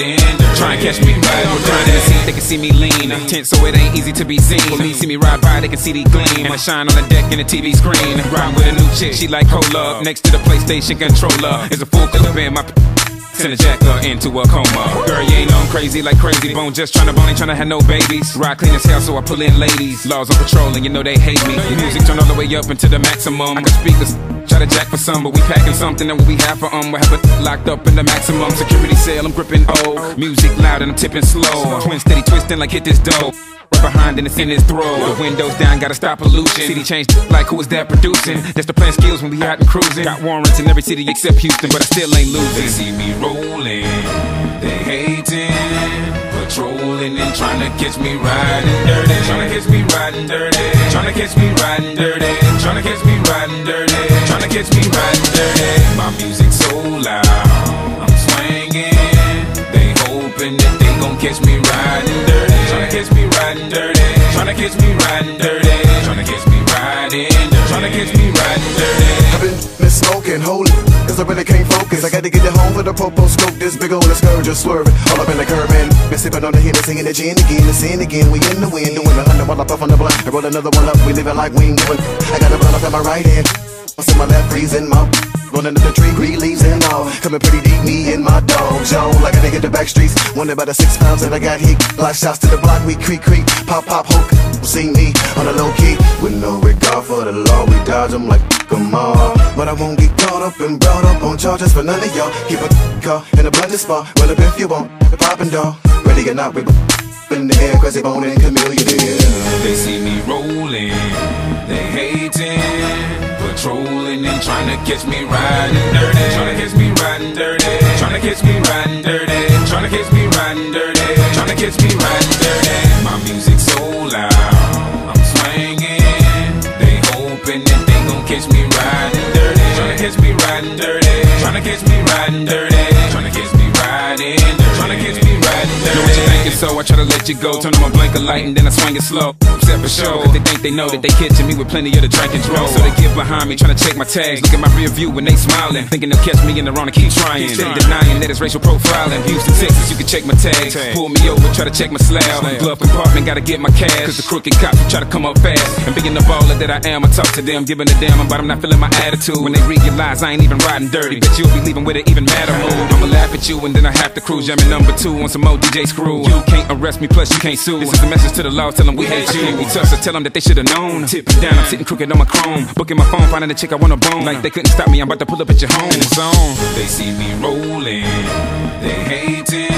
Riding dirty. Try and catch me riding the seat, they can see me lean. Tense so it ain't easy to be seen. When me see me ride by, they can see the gleam. And I shine on the deck in the TV screen. Ride with a new chick, she like cola Next to the PlayStation controller. Is a full clip in my Send a jacker into a coma. Girl, you ain't on crazy like Krayzie Bone. Just tryna bone, ain't tryna have no babies. Ride clean as hell, so I pull in ladies. Laws on patrol, and you know they hate me. Music turn all the way up into the maximum. I can speak this. Try to jack for some, but we packing something and what we have for um. We have it locked up in the maximum security cell. I'm gripping O. Music loud and I'm tipping slow. Twin steady twisting like hit this dough. Right behind and it's in his throat. The windows down, gotta stop pollution. City changed like who was that producing? That's the plan skills when we out and cruising. Got warrants in every city except Houston, but I still ain't losing. They see me rolling, they hating, to catch me riding dirty. Trying to catch me riding dirty. Trying to catch me riding dirty. Trying to catch me riding dirty. Trying to catch me riding dirty. My music so loud, I'm swinging. They hoping that they gon' catch me riding dirty. Trying to catch me riding dirty. Trying to catch me riding dirty. Trying to catch me riding to catch me riding dirty. I've been smoking, holy, cause I really can't focus. I got to get it home with the popo scope. This big old scourge just swerving all up in the curb and been sipping on the Hennessy singing the gin again, the sin again. We in the wind, doing a hundred while I puff on the blunt. I roll another one up, we living like we ain't. I got a blunt up in my right hand, in my left, freezing my. Rolling up the tree, green leaves and all. Coming pretty deep, me and my dog, Joe. Like a nigga the back streets. Wonder about the six pounds that I got heat. Block shots to the block, we creak, creak. Pop, pop, hook. See me on the low key. With no regard for the law, we dodge 'em like come on. But I won't get caught up and brought up on charges for none of y'all. Keep a car in a blended spot. Well, up if you want. The poppin' dog. Ready or not, we in the air, Krayzie Bone and Chamillionaire. Catch me riding dirty. Trying to catch me riding dirty. Trying to catch me riding dirty. Trying to catch me riding dirty. Trying to catch me riding dirty. My music so loud, I'm swinging. They hoping that they gon' catch me riding dirty. Trying to catch me riding dirty. Trying to catch me riding dirty. Try to let you go. Turn on my blinker light and then I swing it slow. Upset for sure, cause they think they know that they catching me with plenty of the drink and draw. So they get behind me, trying to check my tags. Look at my rear view when they smiling. Thinking they'll catch me in the wrong and keep trying. Steady denying that it's racial profiling. Houston, Texas, you can check my tags. Pull me over, try to check my slab. Glove compartment, gotta get my cash. Cause the crooked cops try to come up fast. And being the baller that I am, I talk to them, giving a damn about I'm not feeling my attitude. When they realize I ain't even riding dirty, but you'll be leaving with an even madder mood. I'ma laugh at you and then I have to cruise. Jamming number two on some old DJ screw. You can't arrest me, plus you can't sue. This is a message to the law, tell them we hate you. We so tell them that they should've known. Tipping down, I'm sitting crooked on my chrome. Booking my phone, finding a chick I wanna bone. Like they couldn't stop me, I'm about to pull up at your home. On. They see me rolling, they hating,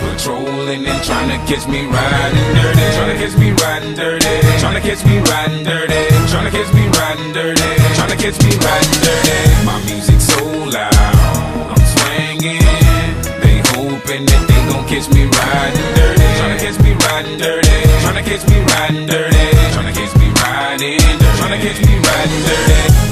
patrolling and trying to catch me riding dirty. Trying to catch me riding dirty. Trying to catch me riding dirty. Trying to catch me riding dirty. Trying to catch me riding dirty. My music so loud, I'm swinging. They hoping that they gon' catch me riding dirty. hits me riding dirty.